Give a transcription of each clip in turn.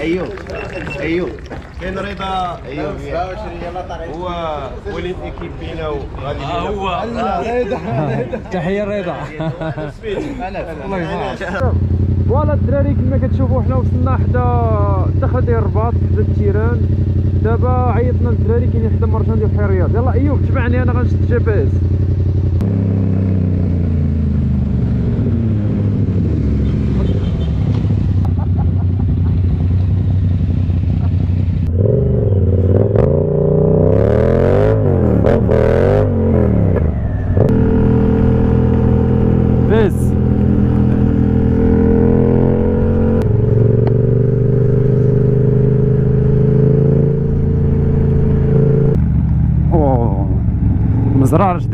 ايوب ايوب كاين رضا. ايوب هو وليد équipe بينا وغادي ها هو. تحية رضا الله يبارك. voilà الدراري كما كتشوفوا حنا وصلنا حدا دخل ديال الرباط حدا ال terrain. دابا عيطنا للدراري كاينين حدا مرجان ديال رياض يلا ايوب تبعني أنا غنشد GPS.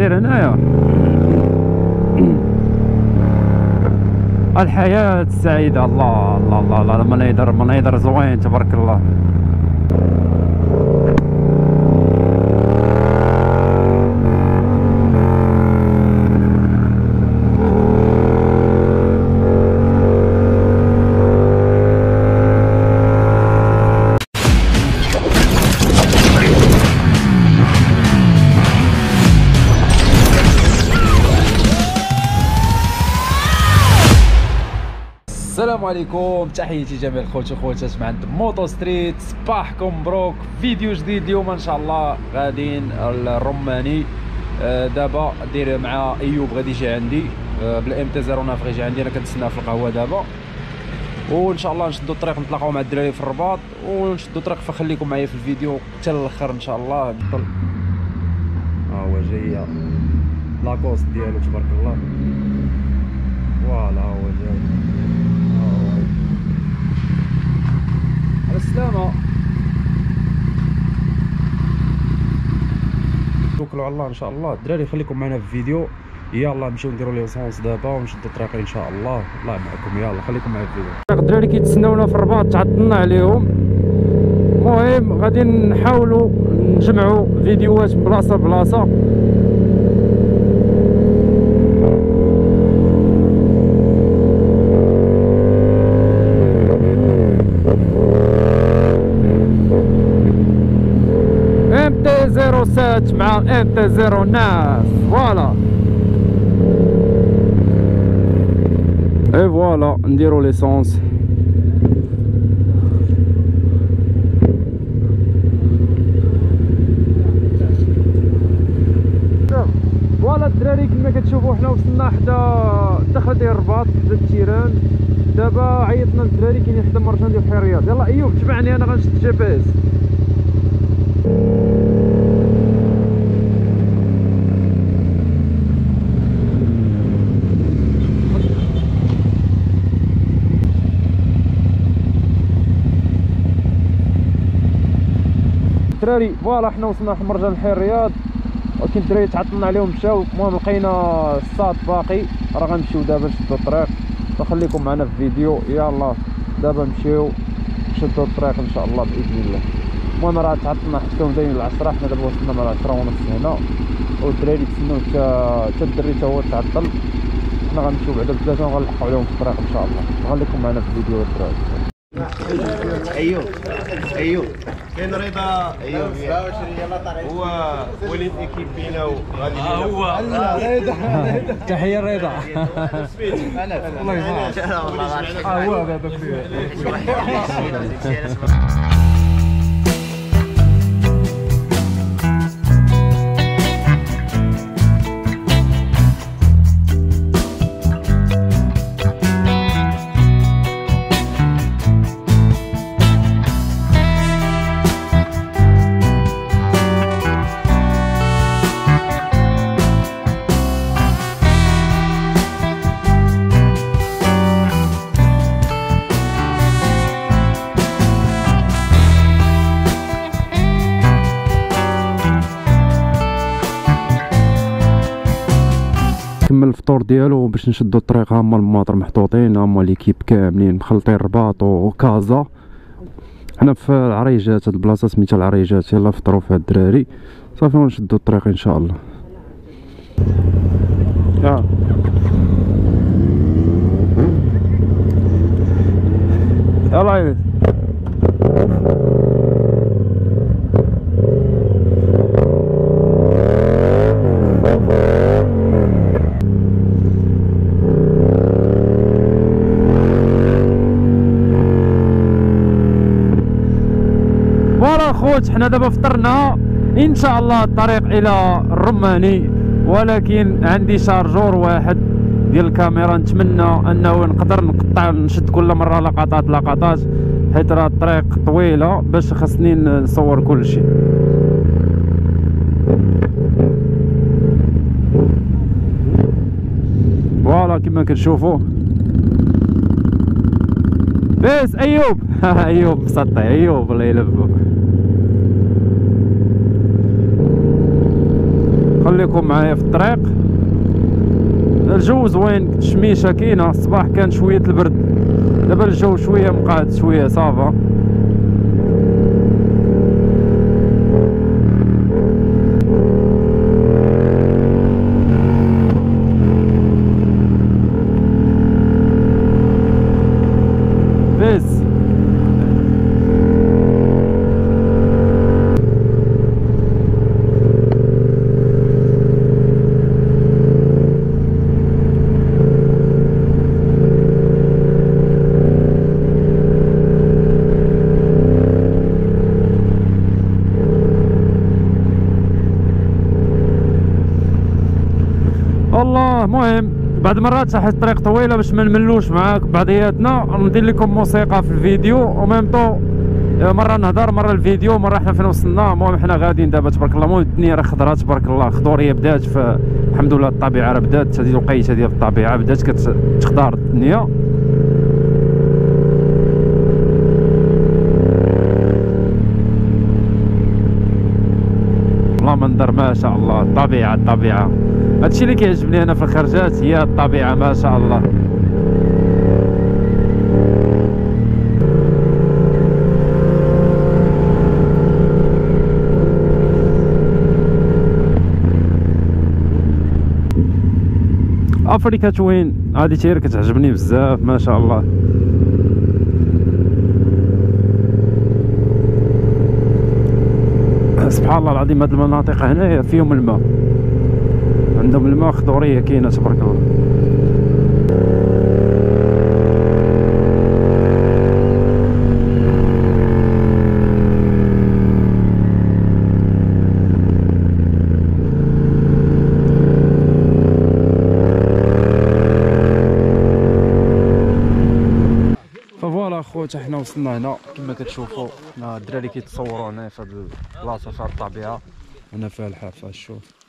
داير هنايا الحياة السعيدة الله الله الله الله مناظر مناظر زوين تبارك الله السلام عليكم. تحياتي جميع الخوت وخواتات من عند Moto Street. صباحكم مبروك. فيديو جديد اليوم إن شاء الله غاديين الرماني آه، دابا داير مع إيوب غادي يجي عندي. آه، بال MT 09 غيجي عندي. أنا كنتسناه في القهوة دابا. وإن شاء الله نشدوا الطريق نتلاقاو مع الدراري في الرباط. ونشدوا الطريق فخليكم معايا في الفيديو. حتى الآخر إن شاء الله. بطل. ها هو جاي لاكوست ديالو تبارك الله. voilà هو جاي على السلامة توكلوا على الله إن شاء الله. الدراري خليكم معنا في الفيديو يلا نمشيو نديرو l'essence دابا ونشدو الطريق إن شاء الله. الله معكم يلا خليكم معايا في الفيديو الدراري كيتسناونا في الرباط تعطلنا عليهم. المهم غادي نحاولوا نجمعوا فيديوهات من بلاصة. 07 مع MT 09 voilà. اي voilà نديرو l'essence. voilà الدراري كما كتشوفوا حنا وصلنا حدا دخل ديال الرباط حدا ال terrain. دابا عيطنا للدراري كاينين حدا مرجان ديال بحير رياض يلا ايوب تبعني أنا غنشد GPS. الدراري فوالا حنا وصلنا لمرجان بحير الرياض ولكن الدراري تعطلنا عليهم مشاو. المهم لقينا الصاد باقي. راه غنمشيو دابا نشدو الطريق. فخليكم معنا في الفيديو يلا دابا نمشيو نشدو الطريق إن شاء الله بإذن الله. المهم راه تعطلنا حتى نداين العصر حنا دابا وصلنا مع العشرة ونص هنا. والدراري تسناو حتى حتى الدري تا هو تعطل. حنا غنمشيو بعدا بثلاثة وغنلحقو عليهم في الطريق إن شاء الله. خليكم معنا في الفيديو الدراري. ايوب ايوب كاين رضا ايوب هو وليد ايكيب بينا وغادي ها هو تحية رضا الله يبارك آه هو هذا الفطور ديالو باش نشدو الطريق. هما الماطر محطوطين هما ليكيب كاملين مخلطين الرباط وكازا. حنا في العريجات هاد البلاصة سميتها العريجات. يلا فطروا فيها الدراري. صافي ونشدو الطريق إن شاء الله. يلا حنا دابا فطرنا إن شاء الله الطريق إلى الرماني. ولكن عندي شارجور واحد ديال الكاميرا. نتمنى أنه نقدر نقطع نشد كل مرة لقطات لقطات حيت راه الطريق طويلة باش خاصني نصور كل شيء. فوالا كما كتشوفوا. بس أيوب. أيوب مسطي أيوب الله يلبو خليكم معايا في الطريق؟ الجو زوين الشميشة كاينة الصباح كان شوية البرد. دابا الجو شوية مقعد شوية صافا بس والله مهم بعد مرات صح الطريق طويلة باش ما نملوش معاك بعضياتنا. ندير لكم موسيقى في الفيديو. وميم طو مرة نهضر مرة الفيديو مرة حنا فين وصلنا. المهم حنا غاديين دابا تبارك الله. المهم الدنيا راه خضرا تبارك الله. خضورية بدات ف الحمد لله الطبيعة راه بدات. هذه الوقيتة ديال الطبيعة بدات كتخضر الدنيا. والله منظر ما شاء الله. الطبيعة الطبيعة. هادشي اللي كيعجبني أنا في الخرجات هي الطبيعة ما شاء الله. افريكا توين هادي تير كتعجبني بزاف ما شاء الله. سبحان الله العظيم هاد المناطق هنايا فيهم الماء. عندهم الماء خضورية كاينة تبارك الله. حنا وصلنا هنا. كما كتشوفوا الدراري كيتصوروا هنا في هاد البلاصة فيها الطبيعة. هنا فيها الحافة شوف.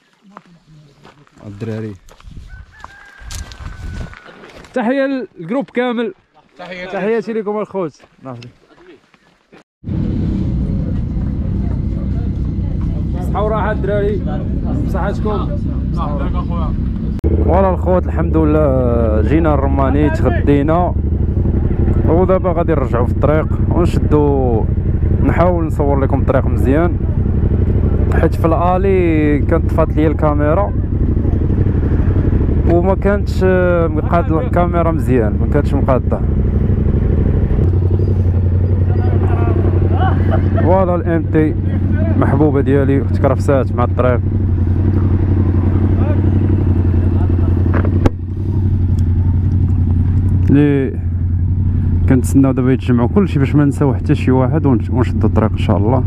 الدراري. تحية لل groupe كامل. تحية. تحياتي لكم الخوت. ناخذ صحة وراحة الدراري. بصحتكم voilà الخوت الحمد لله. جينا الرماني تغدينا. ودابا غادي نرجعوا في الطريق. ونشدو نحاول نصور لكم الطريق مزيان. حيت في l'aller كانت طفات لي الكاميرا. وما كانتش مقاد الكاميرا مزيان. ما كانتش مقادة. voilà ال MT محبوبة ديالي تكرفسات مع الطريق. لي كنتسناو دابا يتجمعوا كلشي باش ما نساو حتى شي واحد ونش- ونشدو الطريق إن شاء الله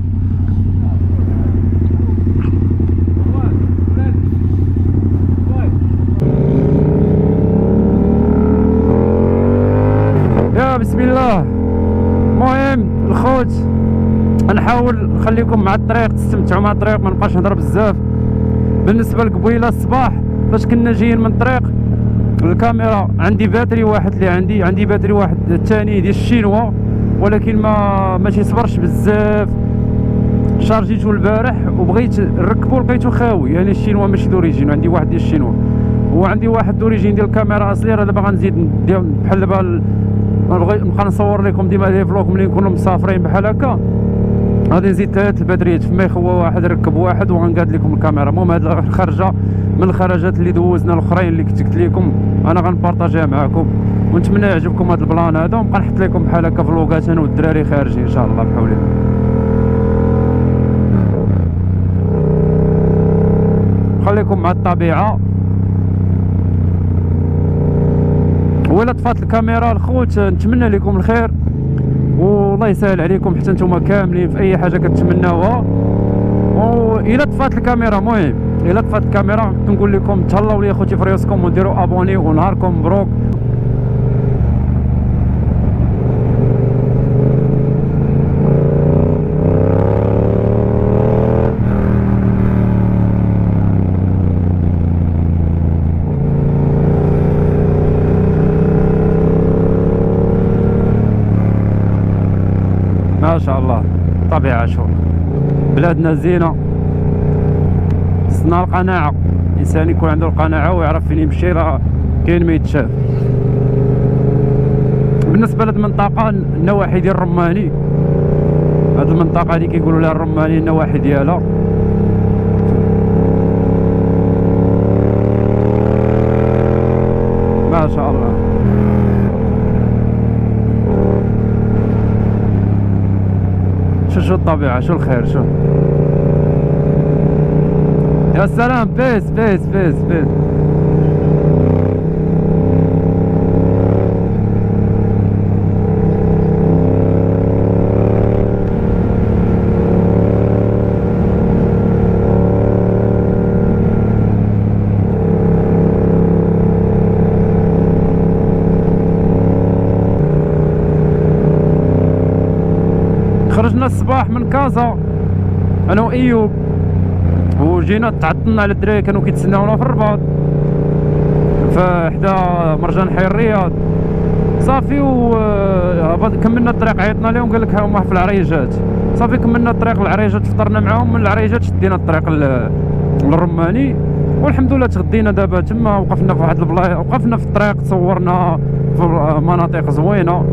يا بسم الله المهم الخوت نحاول نخليكم مع الطريق تستمتعوا مع الطريق ما نبقاش نهضر بزاف. بالنسبة لقبيلة الصباح فاش كنا جايين من الطريق الكاميرا عندي batterie واحد اللي عندي عندي batterie واحد الثاني ديال ال chinois ولكن ما ما تيصبرش بزاف. شارجيتو البارح وبغيت نركبو لقيتو خاوي. يعني ال chinois ماشي d'origine عندي واحد ديال ال chinois. وعندي واحد d'origine ديال الكاميرا أصلية راه دابا غنزيد بحال دابا نبغي نبقى نصور لكم ديما des vlogs ملي نكونوا مسافرين بحال هكا. غادي نزيد ثلاث الباتريات فما يخوى واحد ركب واحد وغنقاد لكم الكاميرا. المهم هاد الخرجة من الخرجات اللي دوزنا الأخرين اللي كنت قلت لكم أنا غنبارطاجيها معكم ونتمنى يعجبكم هذا البلان هذا ونبقى نحط لكم بحال هكا فلوغات أنا والدراري خارجين إن شاء الله بحول الله. خليكم مع الطبيعة. ولا طفات الكاميرا الخوت نتمنى لكم الخير. والله يسهل عليكم حتى نتوما كاملين في أي حاجة كتمناوها وإلى طفات الكاميرا مهم. إلى طفات الكاميرا كنقول لكم تهلاو لي أخوتي في ريوسكم وديروا أبوني ونهاركم مبروك. ما شاء الله. طبيعة شو بلادنا زينة. خصنا القناعة الإنسان يكون عنده القناعة ويعرف فين يمشي راه كاين ما يتشاف. بالنسبة لهاد المنطقة النواحي ديال الرماني. هاد المنطقة اللي كيقولوا لها الرماني النواحي ديالها ما شاء الله شو شو الطبيعة شو الخير شو؟ يا سلام بيس بيس بيس بيس خرجنا الصباح من كازا أنا وايوب وجينا تعطلنا على الدراري كانوا كيتسناونا في الرباط. فحدا مرجان حي الرياض صافي و كملنا الطريق عيطنا لهم قال لك هما في العريجات. صافي كملنا الطريق للعريجات فطرنا معاهم من العريجات شدينا الطريق للرماني. والحمد لله تغدينا دابا تما وقفنا في واحد البلايص وقفنا في الطريق تصورنا في مناطق زوينة.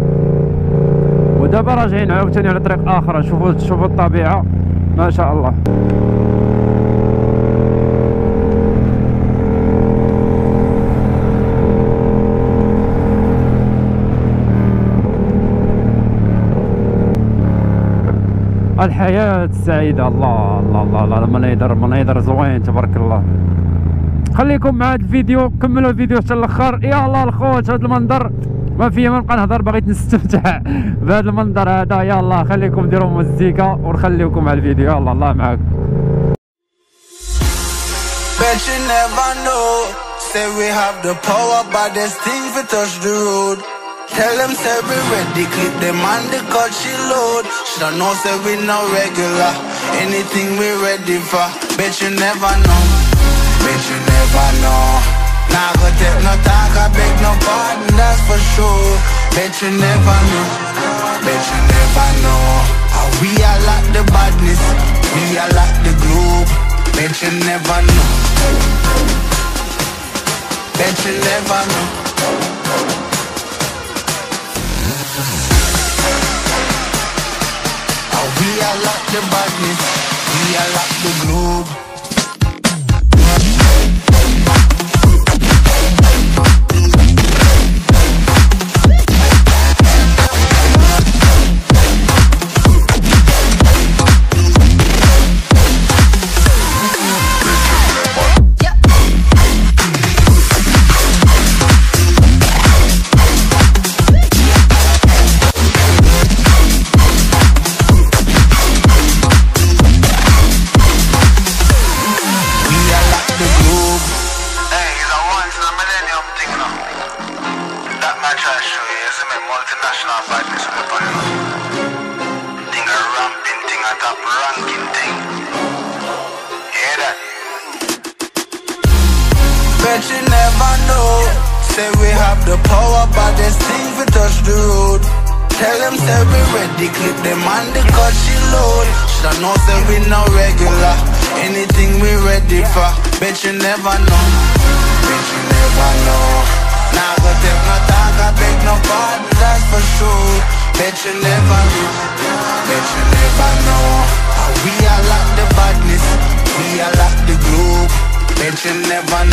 ودابا راجعين عاوتاني على طريق آخر شوفوا شوفوا الطبيعة. ما شاء الله. الحياة السعيدة الله الله الله الله مناظر مناظر زوين تبارك الله. خليكم مع هذا الفيديو كملوا الفيديو حتى الآخر يا الله الخوت هذا المنظر. ما فيا ما نبقى نهضر بغيت نستمتع بهذا المنظر هذا يلا خليكم ديروا مزيكا ونخليكم على الفيديو يلا الله معاكم Bet you never know. Say we have the power, but there's things we touch the road. Tell them say we ready, clip them on the cut she load. Should know say we no regular. Anything we ready for. Bet you never know. Bet you never know. Nah, go take no talk, I beg no pardon, that's for sure. Bet you never know. Bet you never know. How we are like the badness, we are like the globe. Bet you never know. Bet you never know. We are like the badness, we are like ramping thing, top ranking thing. Hear that? Bet you never know. Say we have the power, but there's things we touch the road. Tell them say we ready, clip them on the cut she load. Should I know say we no regular. Anything we ready for. Bet you never know. Bet you never know. Nah, go take no talk, I beg no pardon, that's for sure. Bet you never know. Bet you never know. man